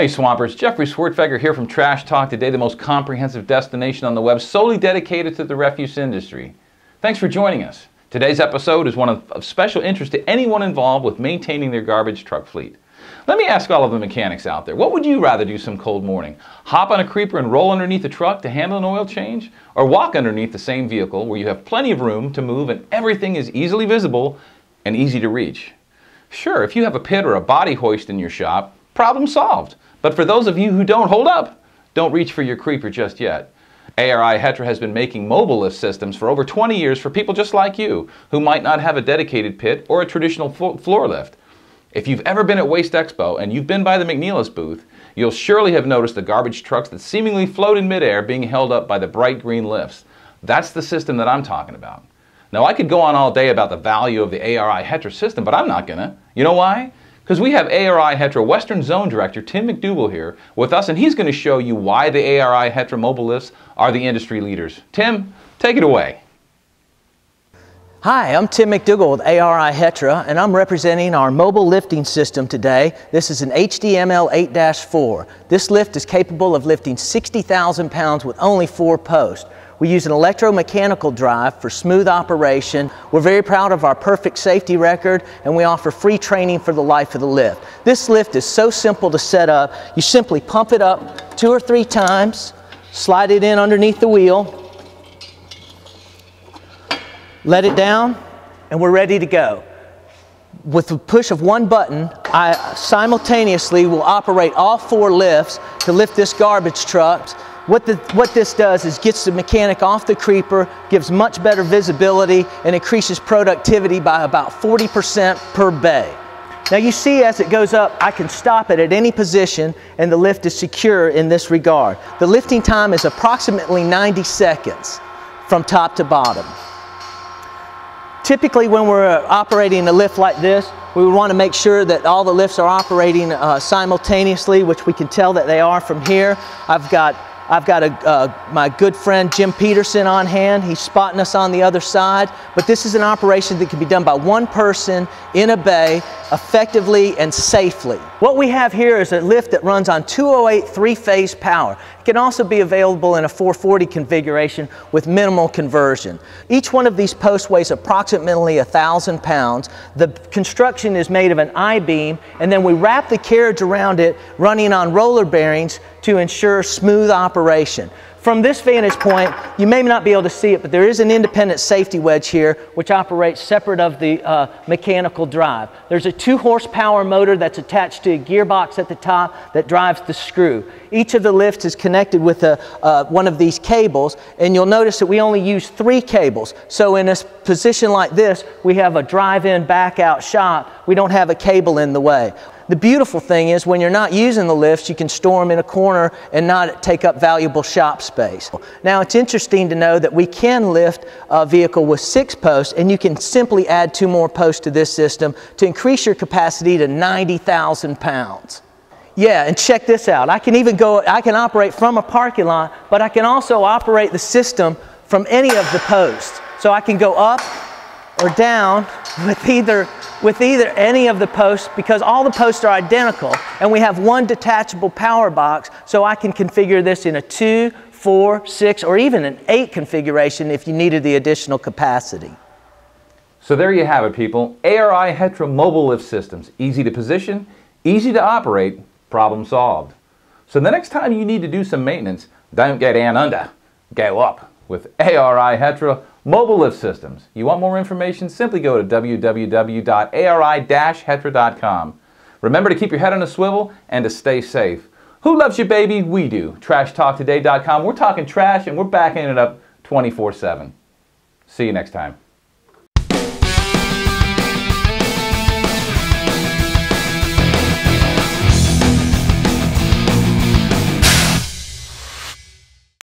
Hey Swampers, Jeffrey Swartfeger here from Trash Talk Today, the most comprehensive destination on the web solely dedicated to the refuse industry. Thanks for joining us. Today's episode is one of, of special interest to anyone involved with maintaining their garbage truck fleet. Let me ask all of the mechanics out there, what would you rather do some cold morning? Hop on a creeper and roll underneath a truck to handle an oil change? Or walk underneath the same vehicle where you have plenty of room to move and everything is easily visible and easy to reach? Sure, if you have a pit or a body hoist in your shop, problem solved. But for those of you who don't hold up, don't reach for your creeper just yet. ARI Hetra has been making mobile lift systems for over 20 years for people just like you who might not have a dedicated pit or a traditional floor lift. If you've ever been at Waste Expo and you've been by the McNeilus booth, you'll surely have noticed the garbage trucks that seemingly float in midair being held up by the bright green lifts. That's the system that I'm talking about. Now, I could go on all day about the value of the ARI Hetra system, but I'm not gonna. You know why? Because we have ARI Hetra Western Zone Director Tim McDougall here with us, and he's going to show you why the ARI Hetra mobile lifts are the industry leaders. Tim, take it away. Hi, I'm Tim McDougall with ARI Hetra, and I'm representing our mobile lifting system today. This is an HDML 8-4. This lift is capable of lifting 60,000 pounds with only four posts. We use an electromechanical drive for smooth operation. We're very proud of our perfect safety record and we offer free training for the life of the lift. This lift is so simple to set up. You simply pump it up two or three times, slide it in underneath the wheel, let it down, and we're ready to go. With the push of one button, I simultaneously will operate all four lifts to lift this garbage truck what, the, what this does is gets the mechanic off the creeper, gives much better visibility, and increases productivity by about 40% per bay. Now you see as it goes up, I can stop it at any position and the lift is secure in this regard. The lifting time is approximately 90 seconds from top to bottom. Typically when we're operating a lift like this, we would want to make sure that all the lifts are operating uh, simultaneously, which we can tell that they are from here. I've got I've got a, uh, my good friend Jim Peterson on hand. He's spotting us on the other side. But this is an operation that can be done by one person in a bay effectively and safely. What we have here is a lift that runs on 208 three-phase power. It can also be available in a 440 configuration with minimal conversion. Each one of these posts weighs approximately 1,000 pounds. The construction is made of an I-beam and then we wrap the carriage around it running on roller bearings to ensure smooth operation. From this vantage point, you may not be able to see it, but there is an independent safety wedge here which operates separate of the uh, mechanical drive. There's a two horsepower motor that's attached to a gearbox at the top that drives the screw. Each of the lifts is connected with a, uh, one of these cables, and you'll notice that we only use three cables. So in a position like this, we have a drive-in back-out shot. We don't have a cable in the way. The beautiful thing is when you're not using the lifts, you can store them in a corner and not take up valuable shop space. Now it's interesting to know that we can lift a vehicle with six posts and you can simply add two more posts to this system to increase your capacity to 90,000 pounds. Yeah, and check this out. I can even go, I can operate from a parking lot, but I can also operate the system from any of the posts. So I can go up or down with either with either any of the posts because all the posts are identical and we have one detachable power box so I can configure this in a 2, 4, 6 or even an 8 configuration if you needed the additional capacity. So there you have it people, ARI Hetra mobile lift systems. Easy to position, easy to operate, problem solved. So the next time you need to do some maintenance, don't get down under, go up with ARI Hetra Mobile lift systems. You want more information? Simply go to www.ari-hetra.com. Remember to keep your head on a swivel and to stay safe. Who loves you, baby? We do. TrashTalkToday.com. We're talking trash and we're backing it up 24 7. See you next time.